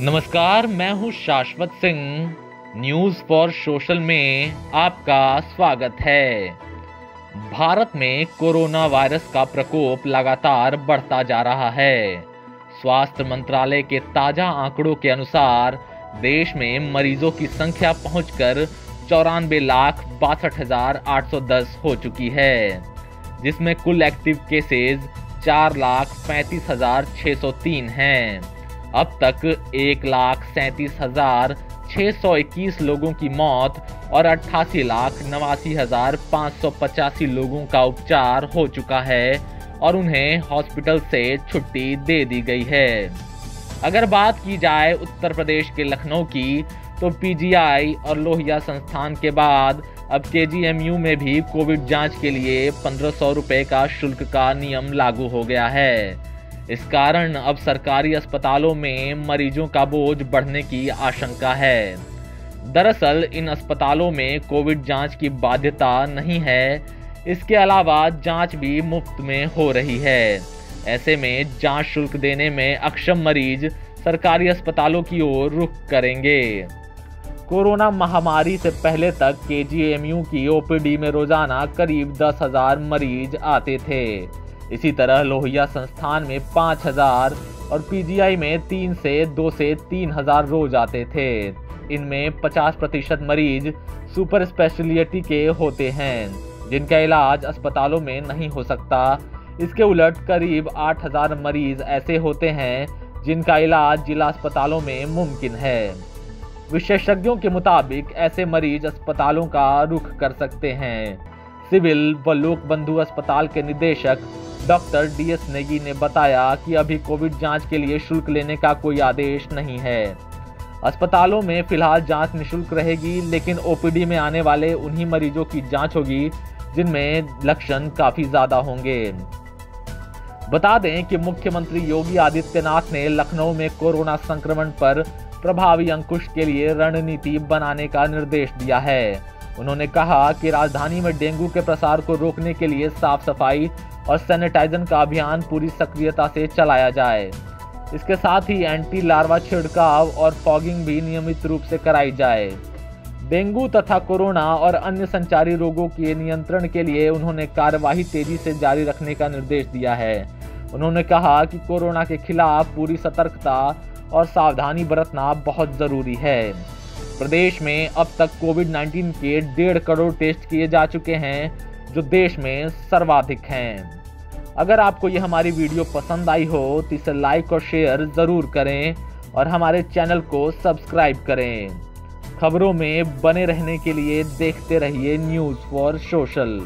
नमस्कार, मैं हूँ शाश्वत सिंह। न्यूज़ फॉर सोशल में आपका स्वागत है। भारत में कोरोना वायरस का प्रकोप लगातार बढ़ता जा रहा है। स्वास्थ्य मंत्रालय के ताज़ा आंकड़ों के अनुसार, देश में मरीजों की संख्या पहुंचकर चौरानबे लाख बासठ हज़ार आठ सौ दस हो चुकी है, जिसमें कुल एक्टिव केसेज चार लाख पैंतीस हज़ार छह सौ तीन हैं। अब तक एक लाख सैंतीस हज़ार छह सौ इक्कीस लोगों की मौत और अट्ठासी लाख नवासी हज़ार पाँच सौ पचासी लोगों का उपचार हो चुका है और उन्हें हॉस्पिटल से छुट्टी दे दी गई है। अगर बात की जाए उत्तर प्रदेश के लखनऊ की तो पीजीआई और लोहिया संस्थान के बाद अब के में भी कोविड जाँच के लिए पंद्रह सौ रुपए का शुल्क का नियम लागू हो गया है। इस कारण अब सरकारी अस्पतालों में मरीजों का बोझ बढ़ने की आशंका है। दरअसल, इन अस्पतालों में कोविड जाँच की बाध्यता नहीं है। इसके अलावा जाँच भी मुफ़्त में हो रही है। ऐसे में जाँच शुल्क देने में अक्षम मरीज़ सरकारी अस्पतालों की ओर रुख करेंगे। कोरोना महामारी से पहले तक के की ओपीडी में रोज़ाना करीब दस हज़ार मरीज़ आते थे। इसी तरह लोहिया संस्थान में पाँच हज़ार और पीजीआई में तीन से दो से तीन हज़ार रोज आते थे। इनमें पचास प्रतिशत मरीज़ सुपर स्पेशलिटी के होते हैं, जिनका इलाज अस्पतालों में नहीं हो सकता। इसके उलट करीब आठ हज़ार मरीज़ ऐसे होते हैं, जिनका इलाज जिला अस्पतालों में मुमकिन है। विशेषज्ञों के मुताबिक ऐसे मरीज़ अस्पतालों का रुख कर सकते हैं। सिविल व लोक बंधु अस्पताल के निदेशक डॉक्टर डी एस नेगी ने बताया कि अभी कोविड जाँच के लिए शुल्क लेने का कोई आदेश नहीं है। अस्पतालों में फ़िलहाल जाँच निशुल्क रहेगी, लेकिन ओपीडी में आने वाले उन्हीं मरीजों की जाँच होगी, जिनमें लक्षण काफ़ी ज़्यादा होंगे। बता दें कि मुख्यमंत्री योगी आदित्यनाथ ने लखनऊ में कोरोना संक्रमण पर प्रभावी अंकुश के लिए रणनीति बनाने का निर्देश दिया है। उन्होंने कहा कि राजधानी में डेंगू के प्रसार को रोकने के लिए साफ़ सफ़ाई और सैनिटाइजन का अभियान पूरी सक्रियता से चलाया जाए। इसके साथ ही एंटी लार्वा छिड़काव और फॉगिंग भी नियमित रूप से कराई जाए। डेंगू तथा कोरोना और अन्य संचारी रोगों के नियंत्रण के लिए उन्होंने कार्यवाही तेज़ी से जारी रखने का निर्देश दिया है। उन्होंने कहा कि कोरोना के खिलाफ पूरी सतर्कता और सावधानी बरतना बहुत ज़रूरी है। प्रदेश में अब तक कोविड 19 के डेढ़ करोड़ टेस्ट किए जा चुके हैं जो देश में सर्वाधिक हैं। अगर आपको ये हमारी वीडियो पसंद आई हो तो इसे लाइक और शेयर ज़रूर करें और हमारे चैनल को सब्सक्राइब करें। खबरों में बने रहने के लिए देखते रहिए न्यूज़ फॉर सोशल